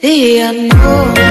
the unknown.